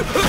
Ah!